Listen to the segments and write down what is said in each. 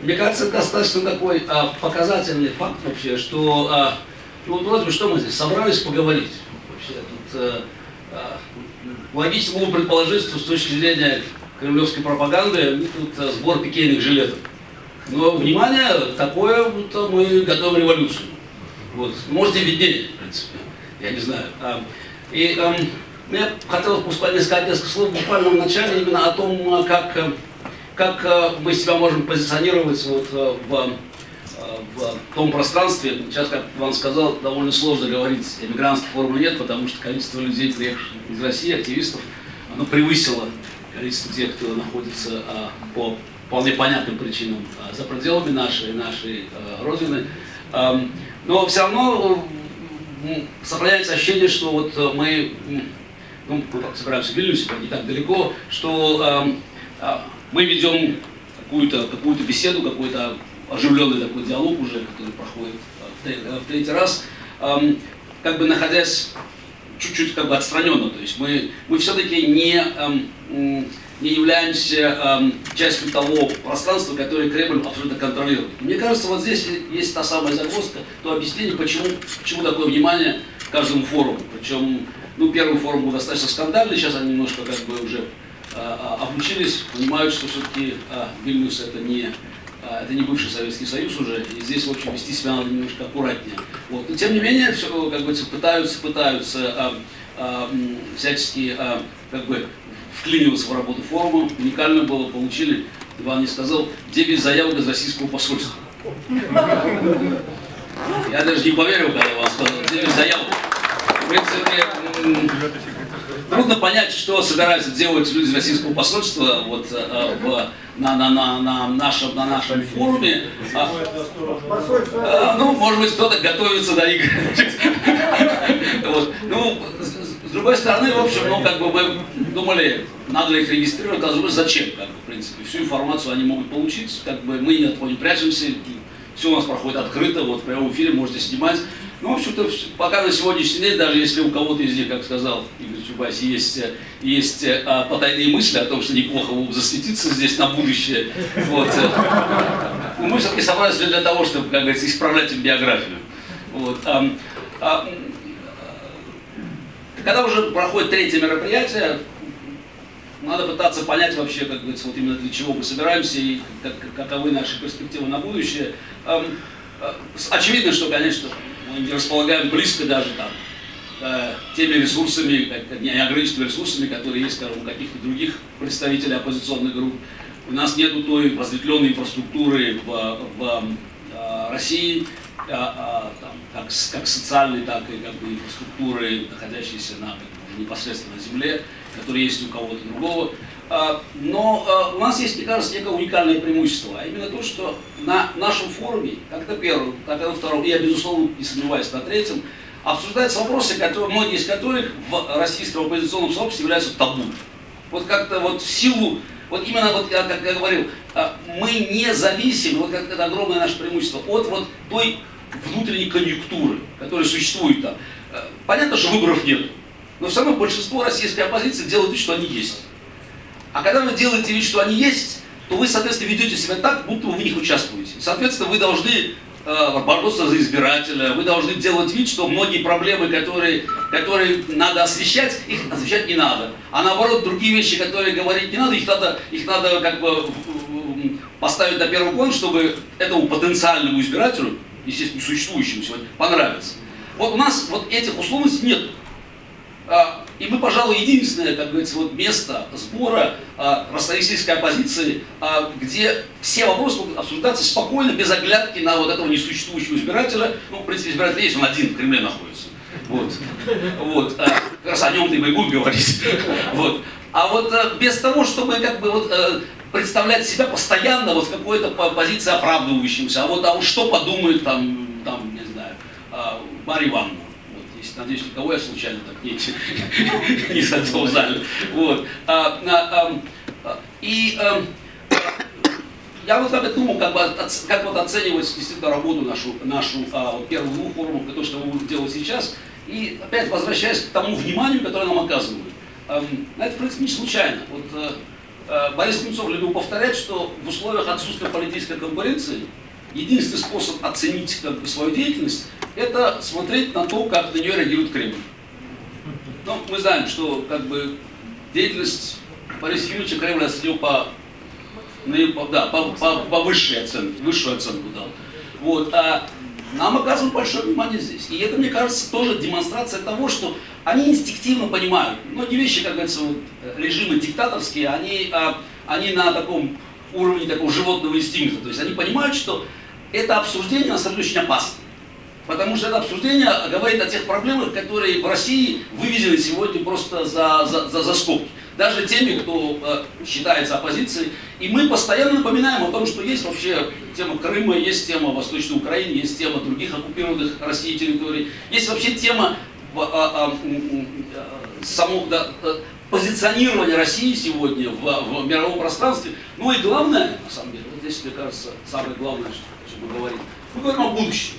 Мне кажется, достаточно такой а, показательный факт вообще, что а, ну, вроде бы, что мы здесь собрались поговорить. Вообще, тут а, а, логично было предположить, что с точки зрения кремлевской пропаганды тут а, сбор пикейных жилетов. Но, внимание, такое, вот, мы готовим революцию. Вот. Можете виднее, в принципе, я не знаю. А, и а, мне хотелось бы сказать несколько слов буквально в начале именно о том, как как э, мы себя можем позиционировать вот э, в, э, в том пространстве. Сейчас, как Иван сказал, довольно сложно говорить, эмигрантской формы нет, потому что количество людей, приехавших из России, активистов, оно превысило количество тех, кто находится по вполне понятным причинам за пределами нашей, нашей Родины. Эм, но все равно сохраняется ощущение, что вот мы, ну, мы собираемся в Вильнюсе, не так далеко, что эм, мы ведем какую-то какую беседу, какой-то оживленный такой диалог уже, который проходит в третий раз, как бы находясь чуть-чуть как бы отстраненно. То есть мы, мы все-таки не, не являемся частью того пространства, которое Кремль абсолютно контролирует. Мне кажется, вот здесь есть та самая загвоздка, то объяснение, почему, почему такое внимание каждому форуму. Причем, ну, первый форум был достаточно скандальный, сейчас они немножко как бы уже обучились, понимают, что все-таки а, Вильнюс это не, это не бывший Советский Союз уже, и здесь, в общем, вести себя надо немножко аккуратнее. Вот. Но, тем не менее, все, как бы, пытаются, пытаются а, а, всячески а, как бы, вклиниваться в работу форума. Уникально было, получили, Иван не сказал, 9 заявок из российского посольства. Я даже не поверил, когда Иван сказал, 9 заявок. В принципе, Трудно понять, что собираются делать люди российского посольства вот, э, в, на, на, на, на, нашем, на нашем форуме. А, а, ну, может быть, кто-то готовится до игр. вот. Ну, с другой стороны, в общем, ну, как бы мы думали, надо ли их регистрировать, а с зачем, как бы, в принципе. Всю информацию они могут получить, как бы мы ни от кого не прячемся, все у нас проходит открыто, вот в прямом эфире можете снимать. Ну, в общем-то, пока на сегодняшний день, даже если у кого-то из них, как сказал Игорь Чубайс, есть, есть а, потайные мысли о том, что неплохо бы засветиться здесь на будущее, вот, а, мы все-таки собрались для того, чтобы, как говорится, исправлять им биографию. Вот, а, а, когда уже проходит третье мероприятие, надо пытаться понять вообще, как говорится, вот именно для чего мы собираемся и как, каковы наши перспективы на будущее. Очевидно, что, конечно, не располагаем близко даже там э, теми ресурсами, неограниченными ресурсами, которые есть, скажем, у каких-то других представителей оппозиционных групп. У нас нет той разветвленной инфраструктуры в, в э, России, э, как, как социальной, так и как бы, инфраструктуры, находящейся на, как, непосредственно на земле, которые есть у кого-то другого. А, но а, у нас есть, мне кажется, некое уникальное преимущество, а именно то, что на нашем форуме, как на первом, так и на втором, я, безусловно, не сомневаюсь, на третьем, обсуждаются вопросы, которые, многие из которых в российском оппозиционном сообществе являются табу. Вот как-то вот в силу, вот именно, вот я, как я говорил, а, мы не зависим, вот как это огромное наше преимущество, от вот той внутренней конъюнктуры, которая существует там. Понятно, что выборов нет, но все равно большинство российской оппозиции делают вид, что они есть. А когда вы делаете вид, что они есть, то вы, соответственно, ведете себя так, будто вы в них участвуете. Соответственно, вы должны э, бороться за избирателя, вы должны делать вид, что многие проблемы, которые, которые надо освещать, их освещать не надо. А наоборот, другие вещи, которые говорить не надо, их надо, их надо как бы поставить на первый план, чтобы этому потенциальному избирателю, естественно, существующему сегодня, понравиться. Вот у нас вот этих условностей нет. А, и мы, пожалуй, единственное, как говорится, вот место сбора а, оппозиции, а, где все вопросы могут обсуждаться спокойно, без оглядки на вот этого несуществующего избирателя. Ну, в принципе, избиратель есть, он один в Кремле находится. Вот. Вот. А, как раз о нем-то и мы будем говорить. Вот. А вот а, без того, чтобы как бы вот а, представлять себя постоянно вот в какой-то позиции оправдывающимся, а вот а вот что подумает там, там, не знаю, а, Марья Ивановна надеюсь, никого я случайно так не, не в зале. Вот. А, а, а, и я вот как думал, как, бы, как вот оценивать действительно работу нашу, нашу а, вот первых двух форумов, то, что мы делать сейчас. И опять возвращаясь к тому вниманию, которое нам оказывают. А, это, в принципе, не случайно. Вот, а, Борис Немцов любил повторять, что в условиях отсутствия политической конкуренции единственный способ оценить как бы, свою деятельность – это смотреть на то, как на нее реагирует Кремль. Ну, мы знаем, что как бы деятельность Бориса Юрьевича Кремль оценил по, да, по, по, по высшей оценке, высшую оценку дал. Вот, а нам оказывают большое внимание здесь. И это, мне кажется, тоже демонстрация того, что они инстинктивно понимают. Многие вещи, как говорится, вот, режимы диктаторские, они, а, они на таком уровне такого животного инстинкта. То есть они понимают, что это обсуждение на самом деле очень опасно. Потому что это обсуждение говорит о тех проблемах, которые в России выведены сегодня просто за, за, за, за скобки. Даже теми, кто э, считается оппозицией. И мы постоянно напоминаем о том, что есть вообще тема Крыма, есть тема Восточной Украины, есть тема других оккупированных Россией территорий. Есть вообще тема э, э, э, само, да, э, позиционирования России сегодня в, в мировом пространстве. Ну и главное, на самом деле, вот здесь, мне кажется, самое главное, что, мы говорим, мы говорим о будущем.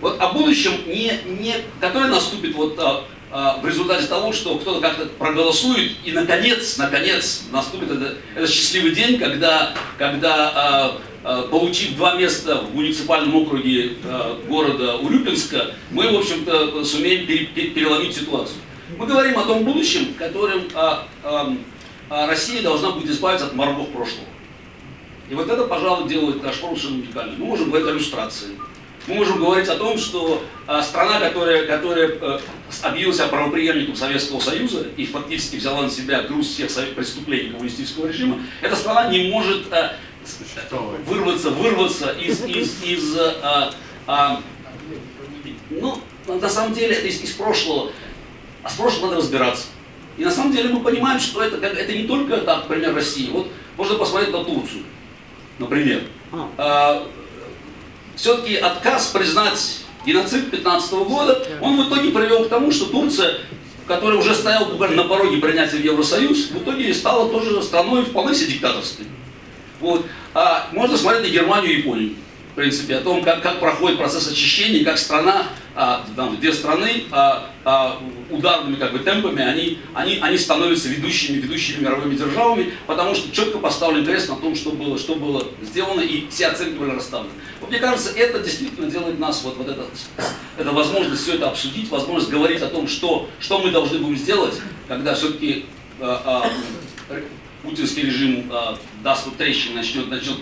Вот о будущем, не, не, которое наступит вот, а, а, в результате того, что кто-то как-то проголосует, и наконец, наконец наступит этот, этот счастливый день, когда, когда а, а, получив два места в муниципальном округе а, города Урюпинска, мы, в общем-то, сумеем пере, переломить ситуацию. Мы говорим о том будущем, которым а, а, а Россия должна будет избавиться от моргов прошлого. И вот это, пожалуй, делает наш совершенно уникальным. Мы можем говорить о иллюстрации, мы можем говорить о том, что э, страна, которая, которая э, объявила себя правоприемником Советского Союза и фактически взяла на себя груз всех преступлений коммунистического режима, эта страна не может э, вырваться, вырваться из, из, из э, э, ну, на самом деле, из, из прошлого. А с прошлым надо разбираться. И на самом деле мы понимаем, что это, это не только, так, например, Россия. Вот можно посмотреть на Турцию, например. А все-таки отказ признать геноцид 15 года, он в итоге привел к тому, что Турция, которая уже стояла буквально на пороге принятия в Евросоюз, в итоге стала тоже страной вполне себе диктаторской. Вот. А можно смотреть на Германию и Японию в принципе, о том, как, как проходит процесс очищения, как страна, а, там, две страны а, а, ударными как бы, темпами, они, они, они становятся ведущими, ведущими мировыми державами, потому что четко поставлен крест на том, что было, что было сделано, и все оценки были расставлены. Вот, мне кажется, это действительно делает нас, вот, вот это, это возможность все это обсудить, возможность говорить о том, что, что мы должны будем сделать, когда все-таки а, а, путинский режим э, даст вот трещину, начнет, начнет,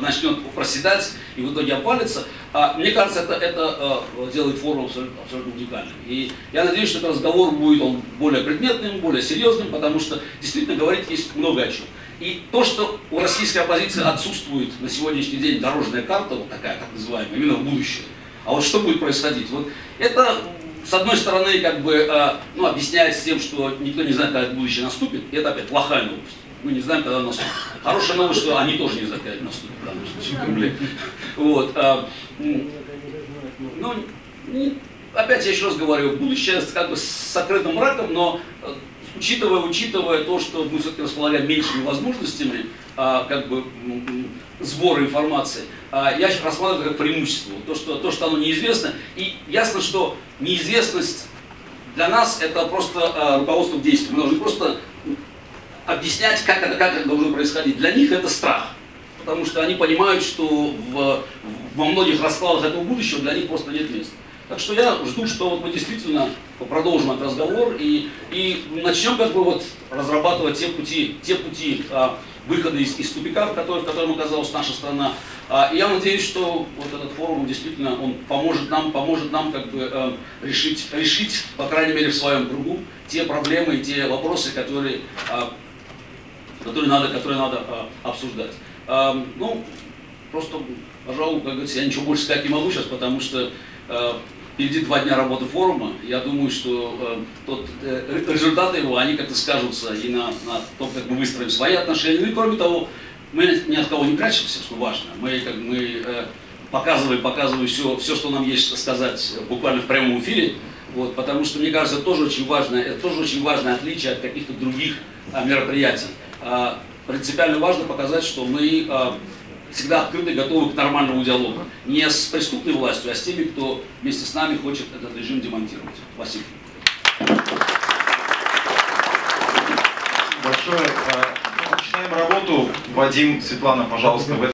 начнет проседать и в итоге опалится. А, мне кажется, это, это э, делает форум абсолютно, абсолютно уникальным. И я надеюсь, что этот разговор будет он более предметным, более серьезным, потому что действительно говорить есть много о чем. И то, что у российской оппозиции отсутствует на сегодняшний день дорожная карта, вот такая, так называемая, именно в будущее. А вот что будет происходить? Вот это с одной стороны, как бы, э, ну, объясняется тем, что никто не знает, когда будущее наступит, и это опять плохая новость мы не знаем, когда наступит. Хорошая новость, что они тоже не знают, когда наступит в данном случае Кремле. Вот. А, ну, опять я еще раз говорю, будущее как бы с сокрытым мраком, но э, учитывая, учитывая то, что мы все-таки располагаем меньшими возможностями, а, как бы сбора информации, а, я рассматриваю как преимущество. То что, то, что оно неизвестно. И ясно, что неизвестность для нас это просто а, руководство к действию. Мы должны просто объяснять, как это, как это должно происходить. Для них это страх, потому что они понимают, что в, во многих раскладах этого будущего для них просто нет места. Так что я жду, что вот мы действительно продолжим этот разговор и, и начнем как бы вот разрабатывать те пути, те пути а, выхода из, из тупика, в котором, в котором оказалась наша страна. А, и я надеюсь, что вот этот форум действительно он поможет нам, поможет нам как бы а, решить, решить, по крайней мере, в своем кругу те проблемы и те вопросы, которые а, которые надо, которые надо а, обсуждать. Ну, просто, пожалуй, как говорится, я ничего больше сказать не могу сейчас, потому что а, впереди два дня работы форума. Я думаю, что э, тот, э, результаты его, они как-то скажутся и на, на том, как мы выстроим свои отношения. Ну и кроме того, мы ни от кого не прячемся, что важно. Мы, как, мы э, показываем, показываем все, все, что нам есть сказать буквально в прямом эфире. Вот, потому что, мне кажется, тоже очень важно, это тоже очень важное отличие от каких-то других мероприятий. А, принципиально важно показать, что мы а, всегда открыты и готовы к нормальному диалогу. Не с преступной властью, а с теми, кто вместе с нами хочет этот режим демонтировать. Спасибо. Большое. А, Начинаем работу. Вадим, Светлана, пожалуйста,